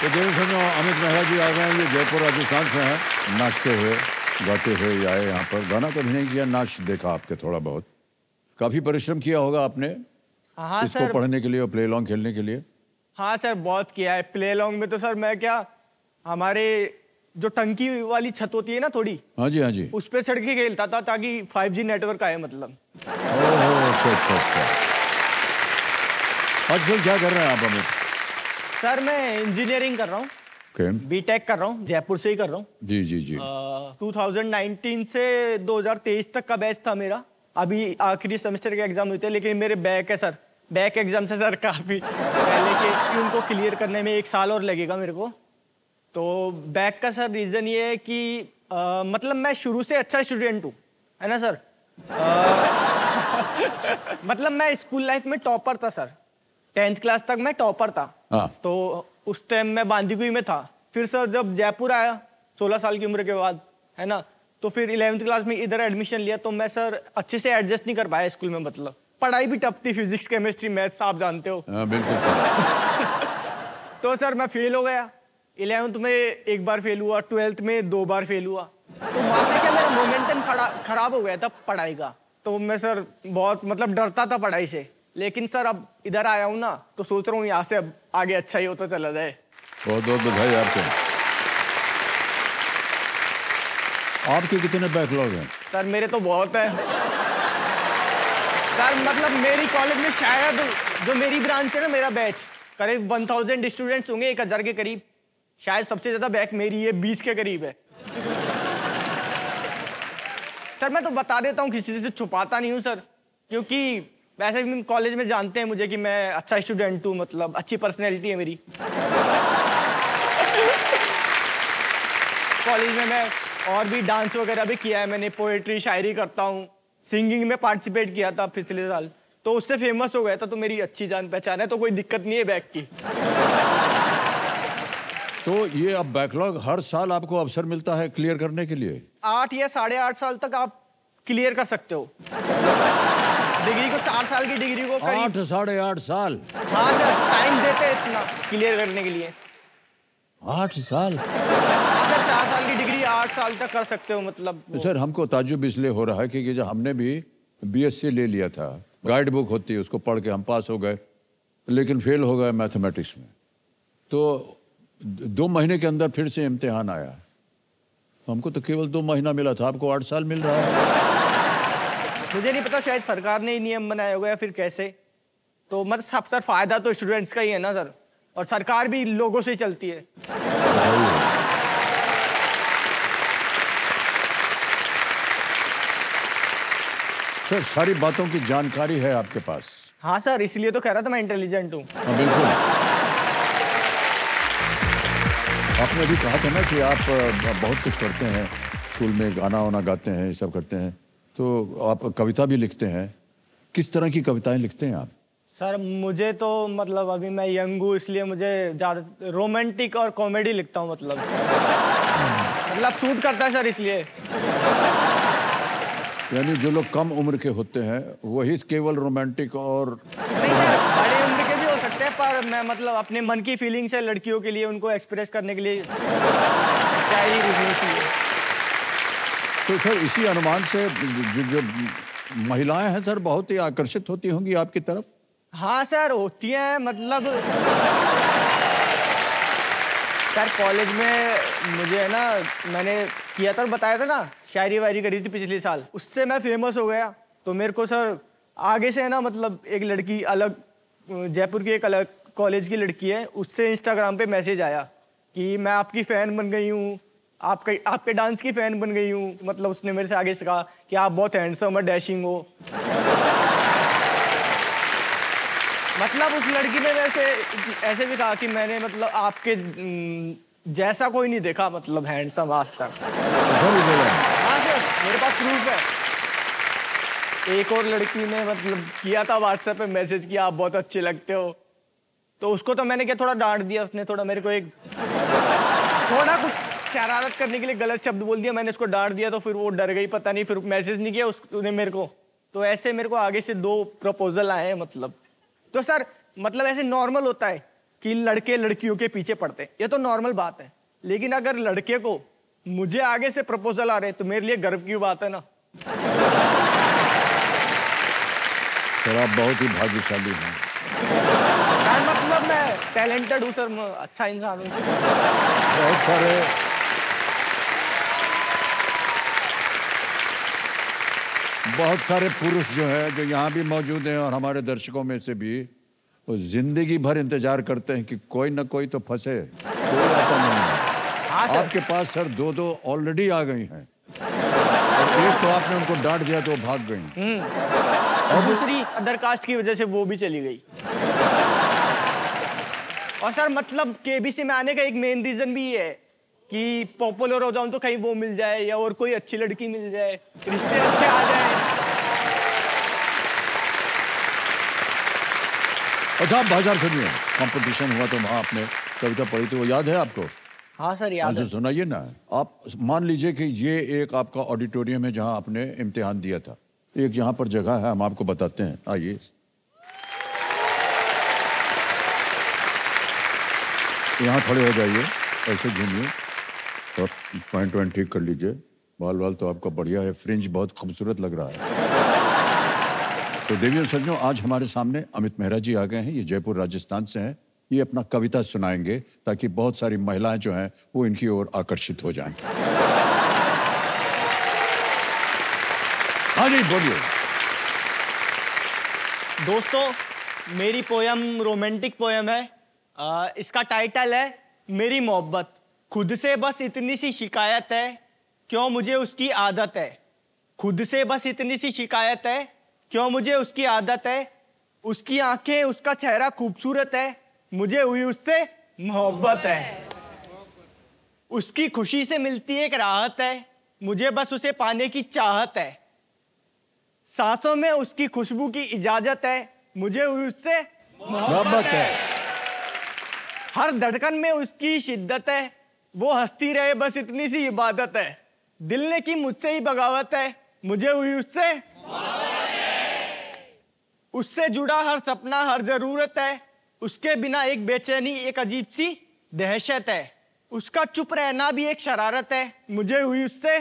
तो देखो सुनो अमित मेहरा जी आ गए हैं ये जयपुर राजस्थान से हैं। नाचते हुए गाते हुए आए यहाँ पर। गाना कभी नहीं किया नाच देखा आपके थोड़ा बहुत। काफ़ी परिश्रम किया होगा आपने हाँ इसको सर। पढ़ने के लिए और प्ले लॉन्ग खेलने के लिए? हाँ सर बहुत किया है। प्ले लॉन्ग में तो सर मैं क्या हमारे जो टंकी वाली छत होती है ना थोड़ी हाँ जी हाँ जी। उस पर चढ़ के खेलता था ताकि 5G नेटवर्क आए मतलब। अच्छा अच्छा अच्छा। आजकल क्या कर रहे हैं आप अमित सर मैं इंजीनियरिंग कर रहा हूँ। बीटेक कर रहा हूँ जयपुर से ही कर रहा हूँ। जी जी जी। टू नाइनटीन से 2023 तक का बैच था मेरा। अभी आखिरी सेमेस्टर के एग्ज़ाम हुए थे लेकिन मेरे बैक है सर। बैक एग्ज़ाम से सर काफ़ी पहले के उनको क्लियर करने में एक साल और लगेगा मेरे को। तो बैक का सर रीज़न ये है कि अ, मतलब मैं शुरू से अच्छा स्टूडेंट हूँ। है ना सर? अ, मतलब मैं स्कूल लाइफ में टॉपर था सर। टेंथ क्लास तक मैं टॉपर था। हाँ। तो उस टाइम मैं बांदीकुई में था। फिर सर जब जयपुर आया 16 साल की उम्र के बाद है ना तो फिर इलेवेंथ क्लास में इधर एडमिशन लिया तो मैं सर अच्छे से एडजस्ट नहीं कर पाया स्कूल में मतलब। पढ़ाई भी टफ थी फिजिक्स केमिस्ट्री मैथ्स आप जानते हो। हाँ, बिल्कुल सर। तो सर मैं फेल हो गया। इलेवेंथ में एक बार फेल हुआ ट्वेल्थ में दो बार फेल हुआ। तो वहाँ से क्या मेरा मोमेंटम खड़ा खराब हो गया था पढ़ाई का? तो मैं सर बहुत मतलब डरता था पढ़ाई से। लेकिन सर अब इधर आया हूँ ना तो सोच रहा हूँ यहाँ से अब आगे अच्छा ही होता चला जाए। बहुत बहुत बधाई आपको। आपके कितने बैकलॉग हैं? सर मेरे तो बहुत है। सर मतलब मेरी कॉलेज में शायद जो मेरी ब्रांच है ना मेरा बैच करीब वन थाउज़ेंड स्टूडेंट्स होंगे एक हज़ार के करीब। शायद सबसे ज़्यादा बैक मेरी है बीस के करीब है। सर मैं तो बता देता हूँ किसी से छुपाता नहीं हूँ सर क्योंकि वैसे भी कॉलेज में जानते हैं मुझे कि मैं अच्छा स्टूडेंट हूँ मतलब अच्छी पर्सनैलिटी है मेरी। कॉलेज में मैं और भी डांस वगैरह भी किया है मैंने पोएट्री शायरी करता हूँ। सिंगिंग में पार्टिसिपेट किया था पिछले साल। तो उससे फ़ेमस हो गया था तो मेरी अच्छी जान पहचान है तो कोई दिक्कत नहीं है बैक की। तो ये अब बैकलॉग हर साल आपको अवसर मिलता है क्लियर करने के लिए? आठ या साढ़े आठ साल तक आप क्लियर कर सकते हो। डिग्री को चार साल की डिग्री को आठ साढ़े आठ साल। हाँ सर टाइम देते हैं इतना क्लियर करने के लिए। आठ साल? हाँ सर चार साल की डिग्री आठ साल तक कर सकते हो मतलब सर हमको ताजुब इसलिए हो रहा है क्योंकि जब हमने भी बीएससी ले लिया था गाइड बुक होती है उसको पढ़ के हम पास हो गए लेकिन फेल हो गए मैथमेटिक्स में। तो दो महीने के अंदर फिर से इम्तिहान आया। हमको तो केवल दो महीना मिला था आपको आठ साल मिल रहा है। मुझे नहीं पता शायद सरकार ने ही नियम बनाया होगा या फिर कैसे? तो मतलब सब सर फ़ायदा तो स्टूडेंट्स का ही है ना सर? और सरकार भी लोगों से चलती है। सर सारी बातों की जानकारी है आपके पास। हाँ सर इसलिए तो कह रहा था मैं इंटेलिजेंट हूँ। हाँ बिल्कुल। आपने अभी कहा था ना कि आप बहुत कुछ करते हैं। स्कूल में गाना वाना गाते हैं ये सब करते हैं। तो आप कविता भी लिखते हैं। किस तरह की कविताएँ लिखते हैं आप? सर मुझे तो मतलब अभी मैं यंग हूँ इसलिए मुझे ज़्यादा रोमांटिक और कॉमेडी लिखता हूँ मतलब। मतलब सूट करता है सर इसलिए। यानी जो लोग कम उम्र के होते हैं वही केवल रोमांटिक और नहीं सर बड़े उम्र के भी हो सकते हैं पर मैं मतलब अपने मन की फीलिंग्स है लड़कियों के लिए उनको एक्सप्रेस करने के लिए क्या ही चाहिए तो सर इसी अनुमान से जो, जो महिलाएँ हैं सर बहुत ही आकर्षित होती होंगी आपकी तरफ़? हाँ सर होती हैं मतलब सर कॉलेज में मुझे है ना मैंने किया था बताया था ना शायरी वायरी करी थी पिछले साल। उससे मैं फ़ेमस हो गया। तो मेरे को सर आगे से है ना मतलब एक लड़की अलग जयपुर की एक अलग कॉलेज की लड़की है उससे इंस्टाग्राम पे मैसेज आया कि मैं आपकी फ़ैन बन गई हूँ। आपके आपके डांस की फ़ैन बन गई हूँ। मतलब उसने मेरे से आगे से कहा कि आप बहुत हैंडसम और डैशिंग हो। मतलब उस लड़की ने वैसे ऐसे भी कहा कि मैंने मतलब आपके जैसा कोई नहीं देखा मतलब हैंडसम आज तक। है? हाँ सर मेरे पास प्रूफ है। एक और लड़की ने मतलब किया था व्हाट्सएप पे मैसेज किया आप बहुत अच्छे लगते हो। तो उसको तो मैंने क्या थोड़ा डांट दिया उसने थोड़ा मेरे को एक थोड़ा कुछ शरारत करने के लिए गलत शब्द बोल दिया मैंने उसको डांट दिया तो फिर वो डर गई पता नहीं फिर मैसेज नहीं किया उसने मेरे को। तो ऐसे मेरे को आगे से दो प्रपोजल आए हैं मतलब। तो सर मतलब ऐसे नॉर्मल होता है कि लड़के लड़कियों के पीछे पड़ते हैं। ये तो नॉर्मल बात है। लेकिन अगर लड़के को मुझे आगे से प्रपोजल आ रहे हैं तो मेरे लिए गर्व की बात है ना। सर आप बहुत ही भाग्यशाली हैं। सर मतलब मैं टैलेंटेड हूँ सर मैं अच्छा इंसान हूँ। बहुत सारे बहुत सारे पुरुष जो है जो यहाँ भी मौजूद हैं और हमारे दर्शकों में से भी वो ज़िंदगी भर इंतज़ार करते हैं कि कोई ना कोई तो फंसे। कोई आता नहीं है। आपके पास सर दो दो ऑलरेडी आ गई हैं। एक तो आपने उनको डांट दिया तो भाग गई। और दूसरी अदर कास्ट की वजह से वो भी चली गई। और सर मतलब केबीसी में आने का एक मेन रीजन भी ये है कि पॉपुलर हो जाऊँ तो कहीं वो मिल जाए या और कोई अच्छी लड़की मिल जाए रिश्ते अच्छे आ जाए। अच्छा आप बाज़ार सुनिए। कंपटीशन हुआ तो वहाँ आपने कविता पढ़ी थी वो याद है आपको? हाँ सर याद अच्छा है। सुनाइए ना। आप मान लीजिए कि ये एक आपका ऑडिटोरियम है जहाँ आपने इम्तिहान दिया था। एक यहाँ पर जगह है हम आपको बताते हैं। आइए। यहाँ खड़े हो जाइए ऐसे घूमिए। और पॉइंट वॉइंट ठीक कर लीजिए। बाल बाल तो आपका बढ़िया है फ्रिंज बहुत खूबसूरत लग रहा है। तो देवियों सज्जनों आज हमारे सामने अमित मेहरा जी आ गए हैं। ये जयपुर राजस्थान से हैं। ये अपना कविता सुनाएँगे ताकि बहुत सारी महिलाएँ जो हैं वो इनकी ओर आकर्षित हो जाएँ। हाँ जी बोलिए। दोस्तों मेरी पोयम रोमांटिक पोयम है। आ, इसका टाइटल है मेरी मोहब्बत। खुद से बस इतनी सी शिकायत है क्यों मुझे उसकी आदत है? खुद से बस इतनी सी शिकायत है क्यों मुझे उसकी आदत है? उसकी आँखें, उसका चेहरा खूबसूरत है। मुझे हुई उससे मोहब्बत है। उसकी खुशी से मिलती एक राहत है। मुझे बस उसे पाने की चाहत है। सांसों में उसकी खुशबू की इजाज़त है। मुझे हुई उससे मोहब्बत है। हर धड़कन में उसकी शिद्दत है। वो हंसती रहे, बस इतनी सी इबादत है। दिल ने की मुझसे ही बगावत है। मुझे हुई उससे उससे जुड़ा हर सपना, हर ज़रूरत है। उसके बिना एक बेचैनी, एक अजीब सी दहशत है। उसका चुप रहना भी एक शरारत है। मुझे हुई उससे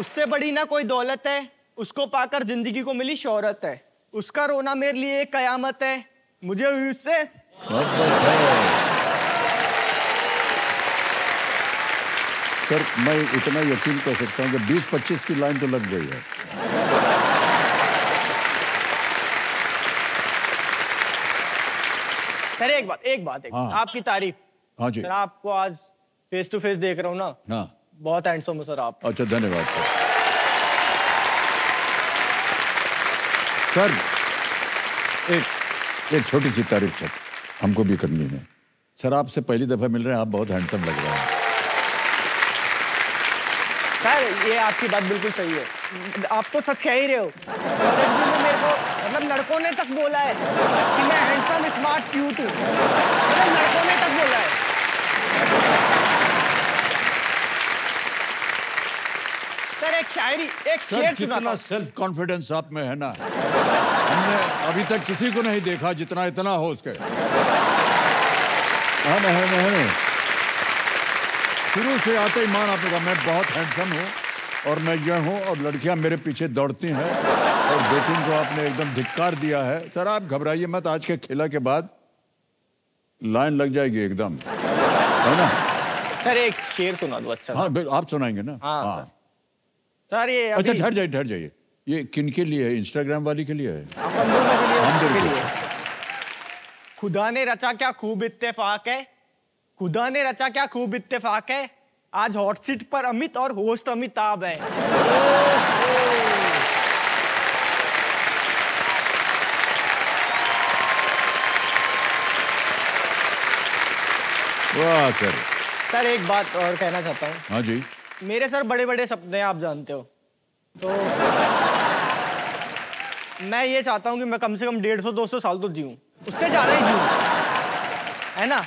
उससे बड़ी ना कोई दौलत है। उसको पाकर ज़िंदगी को मिली शोहरत है। उसका रोना मेरे लिए एक कयामत है। मुझे हुई उससे सर, मैं इतना यकीन कर सकता हूँ कि 20-25 की लाइन तो लग गई है। सर एक बात एक बात एक हाँ। आपकी तारीफ़। हाँ जी। सर आपको आज फेस टू फेस देख रहा हूँ ना। हाँ। बहुत हैंडसम हो सर आप। अच्छा धन्यवाद सर। सर एक एक छोटी सी तारीफ़ सर। हमको भी करनी है। सर आपसे पहली दफ़ा मिल रहे हैं आप बहुत हैंडसम लग रहे हैं। सर ये आपकी बात बिल्कुल सही है। आप तो सच कह ही रहे हो। लड़कों ने तक बोला है कि मैं हैंडसम स्मार्ट क्यूट हूँ। मतलब लड़कों ने तक बोला है। सर एक शायरी एक सर जितना सेल्फ कॉन्फिडेंस आप में है ना? हमने अभी तक किसी को नहीं देखा जितना इतना हो उसके। हाँ शुरू से आते ही मान आपने कहा मैं बहुत हैंडसम हूँ और मैं यह हूँ और लड़कियाँ मेरे पीछे दौड़ती हैं। और तीन को आपने एकदम धिक्कार दिया है। सर आप घबराइए मत आज के खेला के बाद लाइन लग जाएगी एकदम। है ना? सर एक शेर सुना दो अच्छा हाँ आप सुनाएँगे ना? हाँ, सर। ये अच्छा ठहर जाइए ठहर जाइए। ये किन के लिए है? इंस्टाग्राम वाली के लिए है? के लिए। खुदा ने रचा क्या खूब इत्तेफाक है? खुदा ने रचा क्या खूब इत्तेफाक है? आज हॉट सीट पर अमित और होस्ट अमिताभ है। वाह सर। सर एक बात और कहना चाहता हूँ। हाँ जी। मेरे सर बड़े बड़े सपने आप जानते हो। तो मैं ये चाहता हूँ कि मैं कम से कम डेढ़ सौ दो सौ साल तो जीऊँ। उससे ज़्यादा ही जीऊँ। है ना?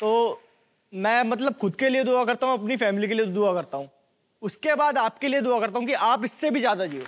तो मैं मतलब खुद के लिए दुआ करता हूँ अपनी फैमिली के लिए दुआ करता हूँ। उसके बाद आपके लिए दुआ करता हूँ कि आप इससे भी ज़्यादा जियो।